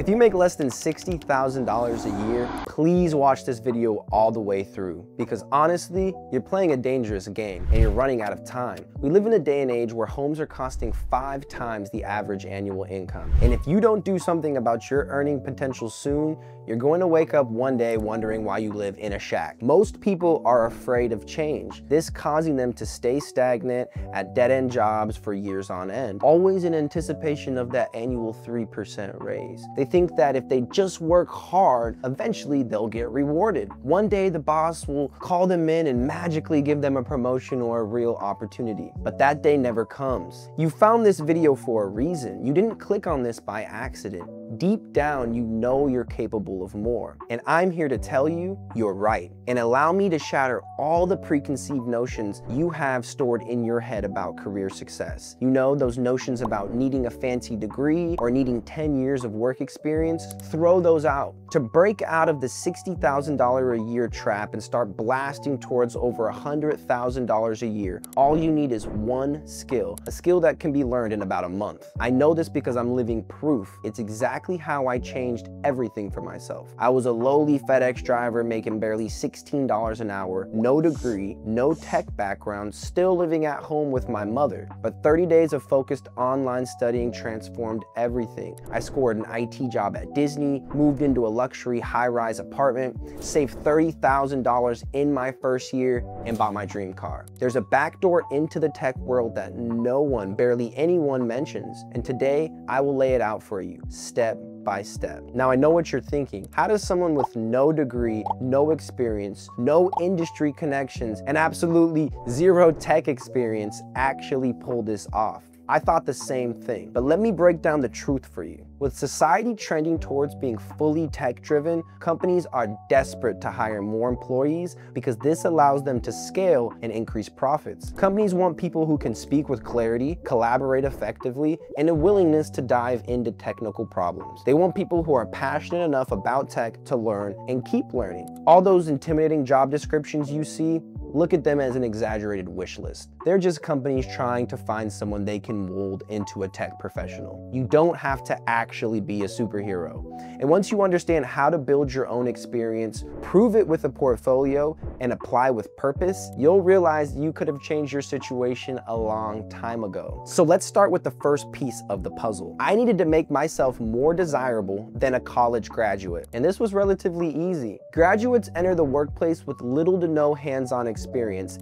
If you make less than $60,000 a year, please watch this video all the way through because honestly, you're playing a dangerous game and you're running out of time. We live in a day and age where homes are costing five times the average annual income. And if you don't do something about your earning potential soon, you're going to wake up one day wondering why you live in a shack. Most people are afraid of change, this causing them to stay stagnant at dead-end jobs for years on end, always in anticipation of that annual 3% raise. They think that if they just work hard, eventually they'll get rewarded. One day the boss will call them in and magically give them a promotion or a real opportunity. But that day never comes. You found this video for a reason. You didn't click on this by accident deep down you know you're capable of more. And I'm here to tell you you're right. And allow me to shatter all the preconceived notions you have stored in your head about career success. You know, those notions about needing a fancy degree or needing 10 years of work experience, throw those out. To break out of the $60,000 a year trap and start blasting towards over $100,000 a year, all you need is one skill, a skill that can be learned in about a month. I know this because I'm living proof. It's exactly how I changed everything for myself. I was a lowly FedEx driver making barely $16 an hour, no degree, no tech background, still living at home with my mother. But 30 days of focused online studying transformed everything. I scored an IT job at Disney, moved into a luxury high-rise apartment, saved $30,000 in my first year, and bought my dream car. There's a backdoor into the tech world that no one, barely anyone mentions, and today I will lay it out for you, step step by step. Now I know what you're thinking. How does someone with no degree, no experience, no industry connections, and absolutely zero tech experience actually pull this off? I thought the same thing, but let me break down the truth for you. With society trending towards being fully tech driven, companies are desperate to hire more employees because this allows them to scale and increase profits. Companies want people who can speak with clarity, collaborate effectively, and a willingness to dive into technical problems. They want people who are passionate enough about tech to learn and keep learning. All those intimidating job descriptions you see, look at them as an exaggerated wish list. They're just companies trying to find someone they can mold into a tech professional. You don't have to actually be a superhero. And once you understand how to build your own experience, prove it with a portfolio, and apply with purpose, you'll realize you could have changed your situation a long time ago. So let's start with the first piece of the puzzle. I needed to make myself more desirable than a college graduate, and this was relatively easy. Graduates enter the workplace with little to no hands-on experience,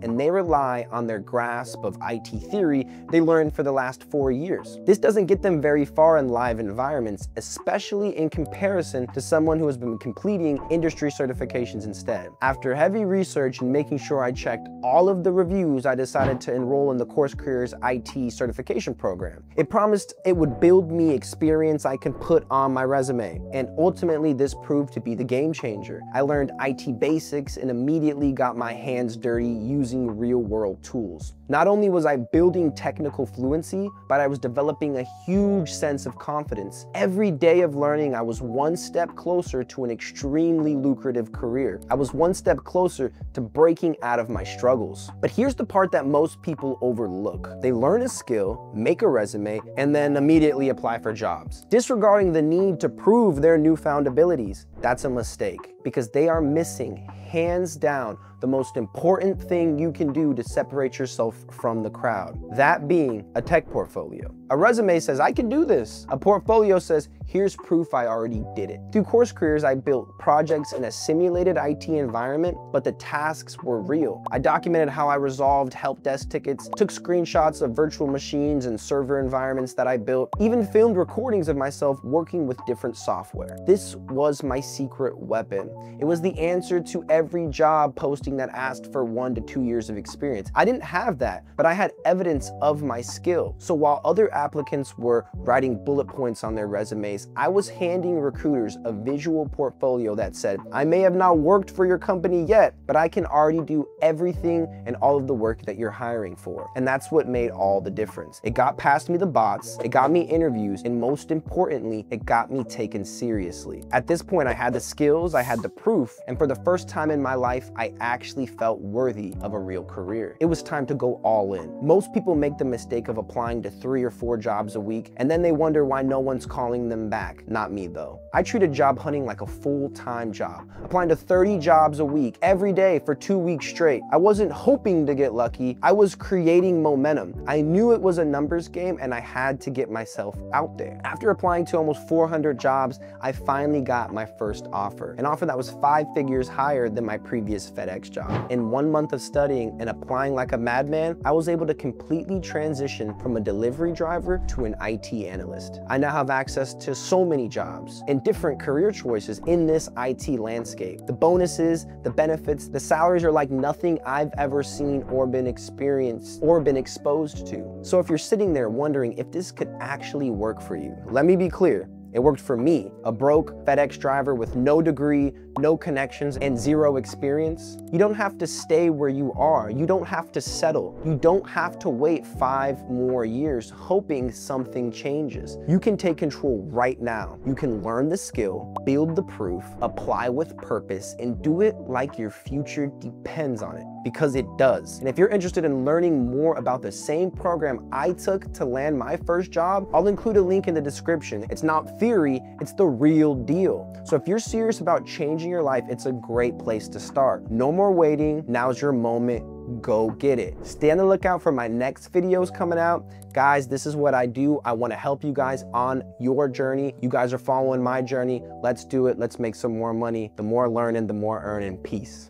and they rely on their grasp of IT theory they learned for the last four years. This doesn't get them very far in live environments, especially in comparison to someone who has been completing industry certifications instead. After heavy research and making sure I checked all of the reviews, I decided to enroll in the CourseCareers IT certification program. It promised it would build me experience I can put on my resume, and ultimately this proved to be the game changer. I learned IT basics and immediately got my hands dirty using real world tools. Not only was I building technical fluency, but I was developing a huge sense of confidence. Every day of learning, I was one step closer to an extremely lucrative career. I was one step closer to breaking out of my struggles. But here's the part that most people overlook. They learn a skill, make a resume, and then immediately apply for jobs, disregarding the need to prove their newfound abilities. That's a mistake because they are missing, hands down, the most important thing you can do to separate yourself from the crowd. That being a tech portfolio. A resume says, I can do this. A portfolio says, here's proof I already did it. Through CourseCareers, I built projects in a simulated IT environment, but the tasks were real. I documented how I resolved help desk tickets, took screenshots of virtual machines and server environments that I built, even filmed recordings of myself working with different software. This was my secret weapon. It was the answer to every job posting that asked for one to two years of experience. I didn't have that, but I had evidence of my skill. So while other applicants were writing bullet points on their resumes, I was handing recruiters a visual portfolio that said, I may have not worked for your company yet, but I can already do everything and all of the work that you're hiring for. And that's what made all the difference. It got past me the bots, it got me interviews, and most importantly, it got me taken seriously. At this point, I had the skills, I had the proof, and for the first time in my life, I actually actually felt worthy of a real career. It was time to go all in. Most people make the mistake of applying to three or four jobs a week and then they wonder why no one's calling them back. Not me though. I treated job hunting like a full-time job, applying to 30 jobs a week every day for two weeks straight. I wasn't hoping to get lucky, I was creating momentum. I knew it was a numbers game and I had to get myself out there. After applying to almost 400 jobs, I finally got my first offer, an offer that was five figures higher than my previous FedEx job. In one month of studying and applying like a madman, I was able to completely transition from a delivery driver to an IT analyst. I now have access to so many jobs and different career choices in this IT landscape. The bonuses, the benefits, the salaries are like nothing I've ever seen or been experienced or been exposed to. So if you're sitting there wondering if this could actually work for you, let me be clear. It worked for me, a broke FedEx driver with no degree, no connections, and zero experience. You don't have to stay where you are. You don't have to settle. You don't have to wait five more years hoping something changes. You can take control right now. You can learn the skill, build the proof, apply with purpose, and do it like your future depends on it because it does. And if you're interested in learning more about the same program I took to land my first job, I'll include a link in the description. It's not theory, it's the real deal. So if you're serious about changing your life, it's a great place to start. No more waiting, now's your moment go get it. Stay on the lookout for my next videos coming out. Guys, this is what I do. I wanna help you guys on your journey. You guys are following my journey. Let's do it. Let's make some more money. The more learning, the more earning. Peace.